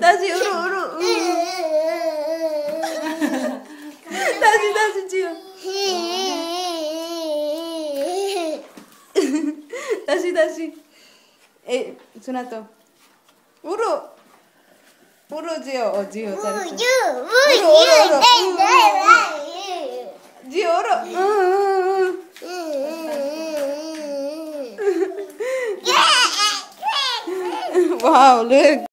다시 울어 울어 다시 다시 지어 다시 다시 에 소나토 울어 울어 지어 어 지어 잘했어 울어 울어 울어 wow, look.